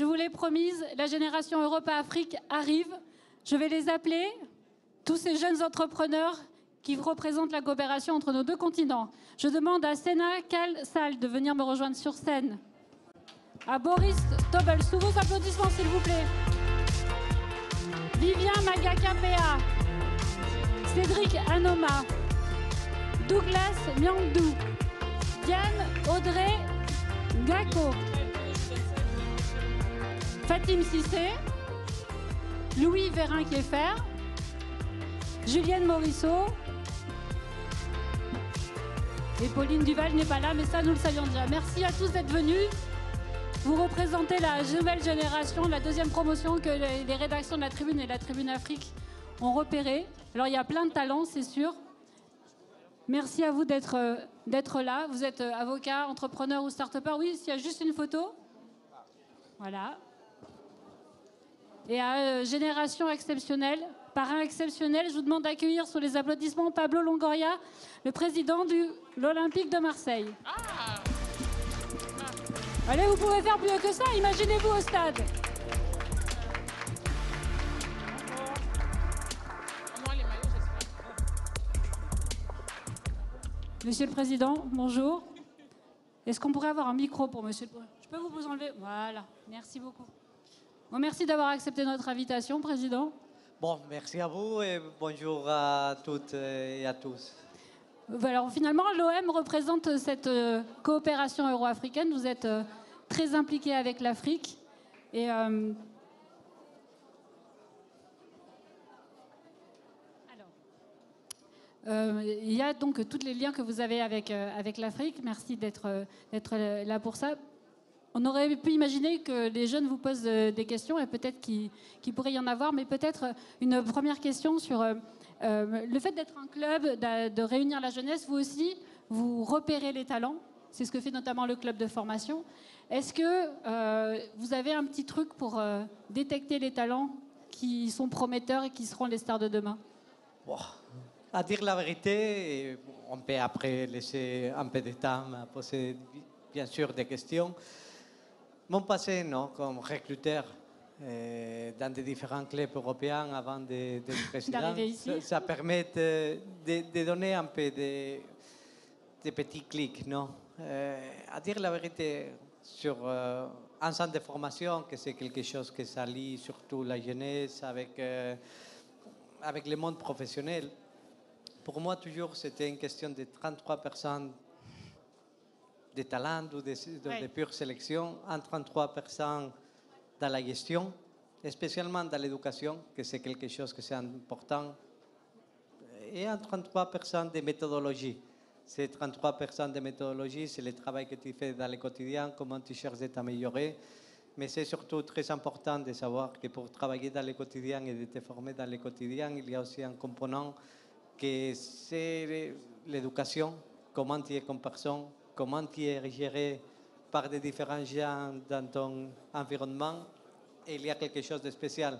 Je vous l'ai promise, la génération Europa-Afrique arrive. Je vais les appeler, tous ces jeunes entrepreneurs qui représentent la coopération entre nos deux continents. Je demande à Sena Kal de venir me rejoindre sur scène. À Boris Tobel, sous vos applaudissements s'il vous plaît. Vivien Magakapea, Cédric Anoma, Douglas Nyangdou, Diane Audrey Gako, Fatim Sissé, Louis Vérin-Kieffer, Julienne Morisseau, et Pauline Duval n'est pas là, mais ça, nous le savions déjà. Merci à tous d'être venus. Vous représentez la nouvelle génération, la deuxième promotion que les rédactions de la Tribune et la Tribune Afrique ont repéré. Alors, il y a plein de talents, c'est sûr. Merci à vous d'être d'être là. Vous êtes avocat, entrepreneur ou start-upper. Oui, s'il y a juste une photo. Voilà. Et à euh, Génération Exceptionnelle, parrain exceptionnel, je vous demande d'accueillir sous les applaudissements Pablo Longoria, le président de l'Olympique de Marseille. Allez, vous pouvez faire mieux que ça, imaginez-vous au stade. Monsieur le Président, bonjour. Est-ce qu'on pourrait avoir un micro pour Monsieur le Président? Je peux vous enlever? Voilà, merci beaucoup. Merci d'avoir accepté notre invitation, Président. Bon, merci à vous et bonjour à toutes et à tous. Alors finalement, l'OM représente cette euh, coopération euro-africaine. Vous êtes euh, très impliqué avec l'Afrique. Et euh, il y a donc tous les liens que vous avez avec, avec l'Afrique. Merci d'être là pour ça on aurait pu imaginer que les jeunes vous posent euh, des questions et peut-être qu'il pourrait y en avoir, mais peut-être une première question sur euh, euh, le fait d'être un club, de, réunir la jeunesse. Vous aussi, vous repérez les talents. C'est ce que fait notamment le club de formation. Est-ce que vous avez un petit truc pour détecter les talents qui sont prometteurs et qui seront les stars de demain? À dire la vérité, on peut après laisser un peu de temps à poser bien sûr des questions. Mon passé, non, comme recruteur euh, dans des différents clubs européens avant d'être président, ça, permet de, donner un peu de, petits clics, non? Euh, À dire la vérité, sur euh, un centre de formation, que c'est quelque chose qui s'allie surtout la jeunesse avec, avec le monde professionnel, pour moi, toujours, c'était une question de 33 personnes de talent ou de, pure sélection, en 33% dans la gestion, spécialement dans l'éducation, que c'est quelque chose que c'est important, et en 33% de méthodologie. Ces 33% de méthodologie, c'est le travail que tu fais dans le quotidien, comment tu cherches à t'améliorer. Mais c'est surtout très important de savoir que pour travailler dans le quotidien et de te former dans le quotidien, il y a aussi un component que c'est l'éducation, comment tu es comme personne, comment tu es géré par des différents gens dans ton environnement, il y a quelque chose de spécial.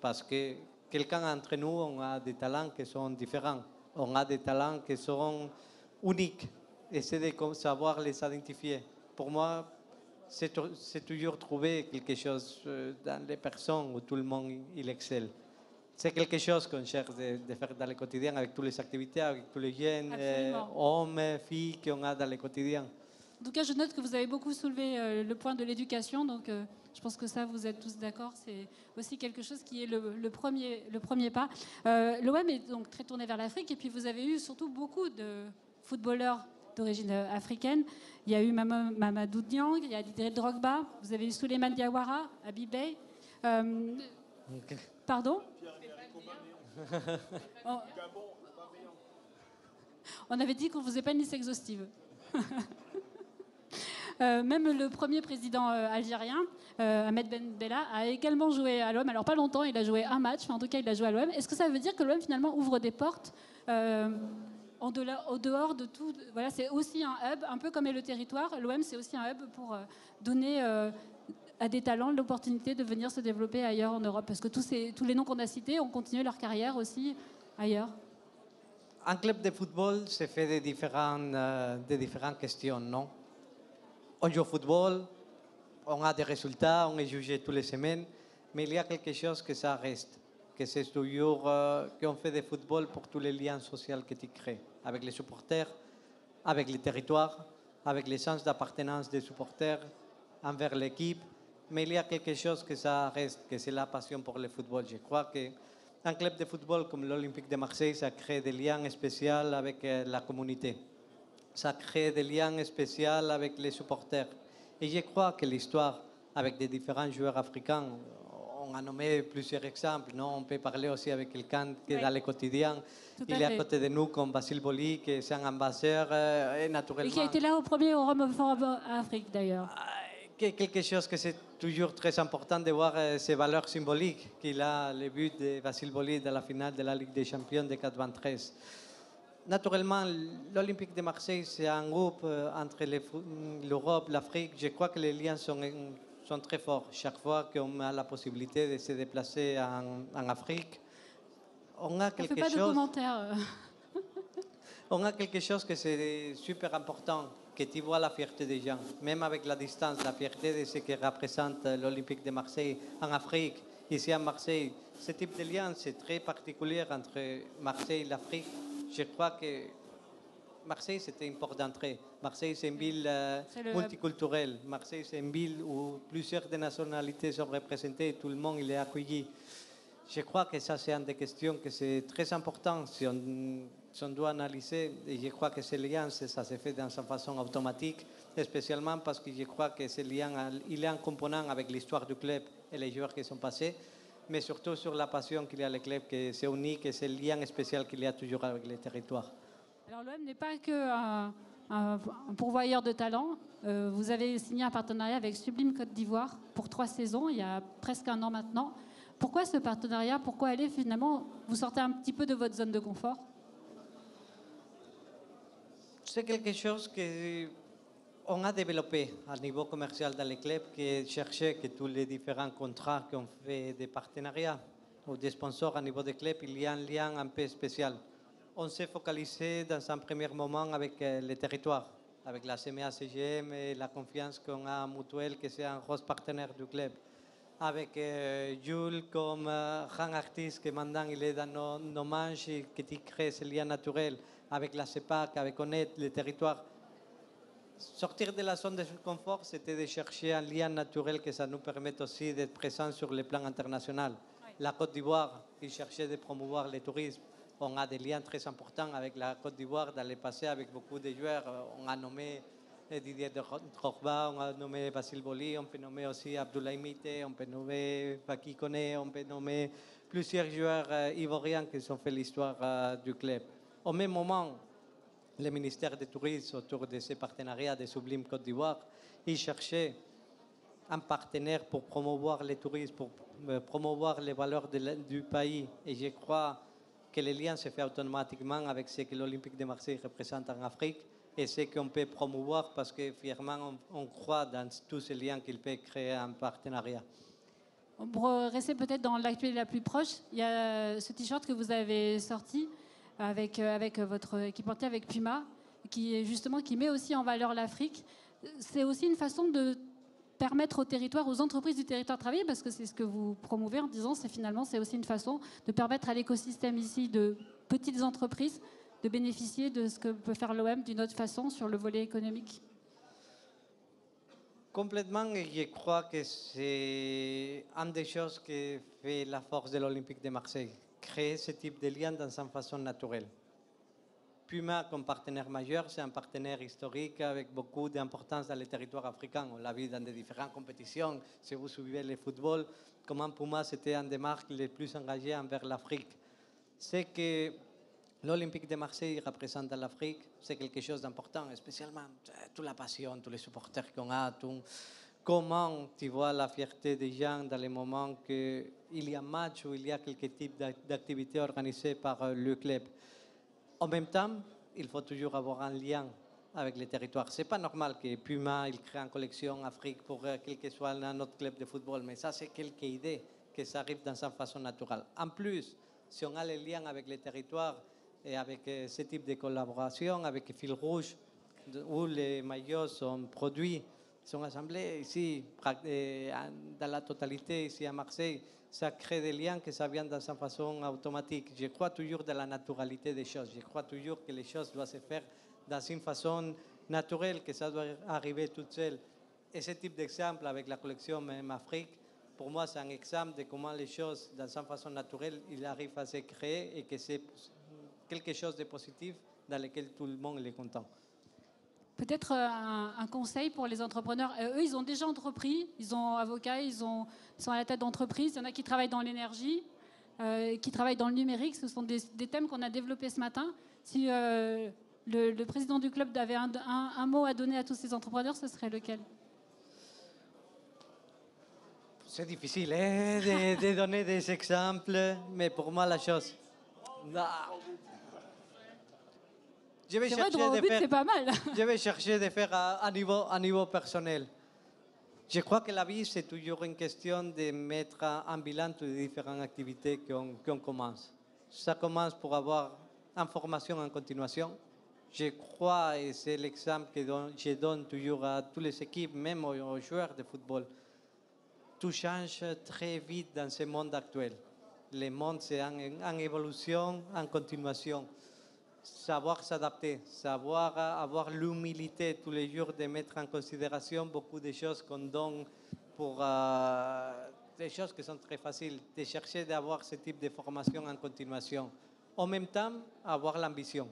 Parce que quelqu'un entre nous, on a des talents qui sont différents. On a des talents qui sont uniques. Et c'est de savoir les identifier. Pour moi, c'est toujours trouver quelque chose euh, dans les personnes où tout le monde il excelle. C'est quelque chose qu'on cherche de, faire dans le quotidien avec toutes les activités, avec tous les jeunes, euh, hommes, filles qu'on a dans le quotidien. En tout cas, je note que vous avez beaucoup soulevé euh, le point de l'éducation, donc euh, je pense que ça, vous êtes tous d'accord. C'est aussi quelque chose qui est le, premier, le premier pas. L'OM est donc très tourné vers l'Afrique, et puis vous avez eu surtout beaucoup de footballeurs d'origine africaine. Il y a eu Mamadou Diang, il y a Didier Drogba, vous avez eu Souleymane Diawara, Habib Bey. Pardon on... avait dit qu'on ne faisait pas une liste exhaustive. Euh, même le premier président euh, algérien, euh, Ahmed Ben Bella, a également joué à l'OM. Alors pas longtemps, il a joué un match, en tout cas il a joué à l'OM. Est-ce que ça veut dire que l'OM finalement ouvre des portes en au dehors de tout Voilà, c'est aussi un hub, un peu comme est le territoire. L'OM c'est aussi un hub pour donner à des talents l'opportunité de venir se développer ailleurs en Europe Parce que tous, les noms qu'on a cités ont continué leur carrière aussi ailleurs. Un club de football, c'est fait de différentes, euh, de différentes questions, non? On joue au football, on a des résultats, on est jugé toutes les semaines, mais il y a quelque chose que ça reste, que c'est toujours euh, qu'on fait du football pour tous les liens sociaux que tu crées, avec les supporters, avec les territoires, avec les sens d'appartenance des supporters envers l'équipe, mais il y a quelque chose que ça reste, que c'est la passion pour le football. Je crois qu'un club de football comme l'Olympique de Marseille, ça crée des liens spéciaux avec euh, la communauté. Ça crée des liens spéciaux avec les supporters. Et je crois que l'histoire avec des différents joueurs africains, on a nommé plusieurs exemples. Non? On peut parler aussi avec quelqu'un qui est dans le quotidien. il est à côté de nous, comme Basile Boli, qui est un ambassadeur, euh, et naturellement. Et qui a été là au premier Forum Afrique, d'ailleurs. Quelque chose que c'est toujours très important de voir euh, ces valeurs symboliques qu'il a le but de Basile Boli dans la finale de la Ligue des Champions de 93. Naturellement, l'Olympique de Marseille, c'est un groupe euh, entre l'Europe, l'Afrique. Je crois que les liens sont, sont très forts. Chaque fois qu'on a la possibilité de se déplacer en, Afrique, on a quelque chose. commentaires. on a quelque chose que c'est super important, que tu vois la fierté des gens, même avec la distance, la fierté de ce que représente l'Olympique de Marseille en Afrique, ici à Marseille. Ce type de lien, c'est très particulier entre Marseille et l'Afrique je crois que Marseille, c'était une porte d'entrée. Marseille, c'est une ville euh, multiculturelle. Marseille, c'est une ville où plusieurs nationalités sont représentées et tout le monde il est accueilli. Je crois que ça, c'est une des questions que c'est très important si on, doit analyser. Et je crois que ce lien, ça se fait sa façon automatique, spécialement parce que je crois que ce lien, il est un component avec l'histoire du club et les joueurs qui sont passés mais surtout sur la passion qu'il y a le club, que c'est unique et le lien spécial qu'il y a toujours avec les territoires. Alors l'OM n'est pas que un, pourvoyeur de talent. Euh, vous avez signé un partenariat avec Sublime Côte d'Ivoire pour trois saisons, il y a presque un an maintenant. Pourquoi ce partenariat? Pourquoi aller finalement Vous sortez un petit peu de votre zone de confort? C'est quelque chose que on a développé à niveau commercial dans les clubs qui cherchait que tous les différents contrats qu'on fait des partenariats ou des sponsors à niveau des clubs, il y a un lien un peu spécial. On s'est focalisé dans un premier moment avec euh, les territoires, avec la CMA CGM et la confiance qu'on a mutuelle que c'est un gros partenaire du club. Avec euh, Jules comme euh, grand artiste que maintenant il est dans nos, nos manches et qui crée ce lien naturel avec la CEPAC, avec Honnête, les territoires sortir de la zone de confort, c'était de chercher un lien naturel que ça nous permette aussi d'être présent sur le plan international. La Côte d'Ivoire, il cherchait de promouvoir le tourisme. On a des liens très importants avec la Côte d'Ivoire dans le passé avec beaucoup de joueurs. On a nommé Didier Drogba, on a nommé Basile Boli, on peut nommer aussi Abdoulaye Mite, on peut nommer Faki Kone, on peut nommer plusieurs joueurs euh, ivoiriens qui ont fait l'histoire euh, du club. Au même moment, le ministère du Tourisme, autour de ces partenariats de Sublime Côte d'Ivoire, il cherchait un partenaire pour promouvoir le tourisme, pour euh, promouvoir les valeurs du pays. Et je crois que le lien se fait automatiquement avec ce que l'Olympique de Marseille représente en Afrique et ce qu'on peut promouvoir parce que fièrement on, croit dans tous ces liens qu'il peut créer un partenariat. Pour rester peut-être dans l'actualité la plus proche, il y a ce t-shirt que vous avez sorti avec, euh, avec votre équipementier, avec Puma, qui, justement, qui met aussi en valeur l'Afrique. C'est aussi une façon de permettre au territoire, aux entreprises du territoire de travailler, parce que c'est ce que vous promouvez en disant, c'est finalement, c'est aussi une façon de permettre à l'écosystème ici de petites entreprises de bénéficier de ce que peut faire l'OM d'une autre façon sur le volet économique Complètement, et je crois que c'est une des choses qui fait la force de l'Olympique de Marseille créer ce type de lien dans une façon naturelle. Puma, comme partenaire majeur, c'est un partenaire historique avec beaucoup d'importance dans les territoires africains. On l'a vu dans des différentes compétitions. Si vous suivez le football, comment Puma, c'était un des marques les plus engagées envers l'Afrique. C'est que l'Olympique de Marseille représente l'Afrique, c'est quelque chose d'important, spécialement toute la passion, tous les supporters qu'on a, tout, comment tu vois la fierté des gens dans les moments qu'il y a match ou il y a quelques types d'activités organisées par euh, le club. En même temps, il faut toujours avoir un lien avec les territoires. C'est pas normal que Puma il crée une collection Afrique pour euh, quel que soit un autre club de football, mais ça c'est quelques idées que ça arrive dans sa façon naturelle. En plus, si on a les liens avec les territoires et avec euh, ce type de collaboration, avec Fil Rouge, où les maillots sont produits son assemblée ici, euh, dans la totalité, ici à Marseille, ça crée des liens que ça vient dans sa façon automatique. Je crois toujours dans la naturalité des choses. Je crois toujours que les choses doivent se faire dans une façon naturelle, que ça doit arriver tout seul. Et ce type d'exemple avec la collection Même Afrique, pour moi, c'est un exemple de comment les choses, dans une façon naturelle, il arrive à se créer et que c'est quelque chose de positif dans lequel tout le monde est content. Peut-être euh, un, conseil pour les entrepreneurs. Euh, eux, ils ont déjà entrepris, ils ont avocats, ils, ont, sont à la tête d'entreprise. Il y en a qui travaillent dans l'énergie, euh, qui travaillent dans le numérique. Ce sont des, thèmes qu'on a développés ce matin. Si le, président du club avait un, mot à donner à tous ces entrepreneurs, ce serait lequel? C'est difficile hein, de, donner des exemples, mais pour moi, la chose. Je vais chercher de faire, pas mal. je vais chercher de faire à, niveau, à niveau personnel. Je crois que la vie, c'est toujours une question de mettre en bilan toutes les différentes activités qu'on commence. Ça commence pour avoir information en continuation. Je crois, et c'est l'exemple que je donne toujours à toutes les équipes, même aux joueurs de football, tout change très vite dans ce monde actuel. Le monde, c'est en, en évolution, en continuation savoir s'adapter, savoir avoir l'humilité tous les jours de mettre en considération beaucoup de choses qu'on donne pour euh, des choses qui sont très faciles, de chercher d'avoir ce type de formation en continuation. En même temps, avoir l'ambition.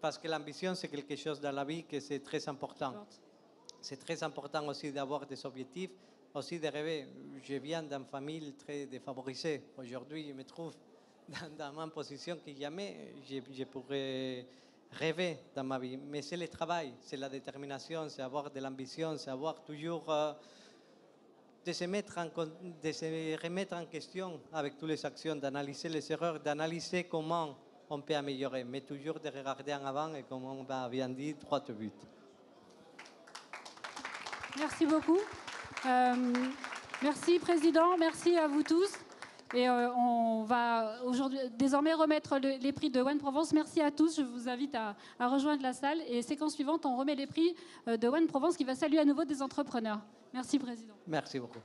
Parce que l'ambition, c'est quelque chose dans la vie que c'est très important. C'est très important aussi d'avoir des objectifs, aussi de rêver. Je viens d'une famille très défavorisée. Aujourd'hui, je me trouve dans, ma position que jamais je, pourrais rêver dans ma vie. Mais c'est le travail, c'est la détermination, c'est avoir de l'ambition, c'est avoir toujours euh, de, se mettre en, de se remettre en question avec toutes les actions, d'analyser les erreurs, d'analyser comment on peut améliorer, mais toujours de regarder en avant et comme on a bien dit, droit au but. Merci beaucoup. Euh, merci Président, merci à vous tous. Et euh, on va aujourd'hui désormais remettre les prix de One Provence. Merci à tous. Je vous invite à, rejoindre la salle. Et séquence suivante, on remet les prix euh, de One Provence qui va saluer à nouveau des entrepreneurs. Merci, Président. Merci beaucoup.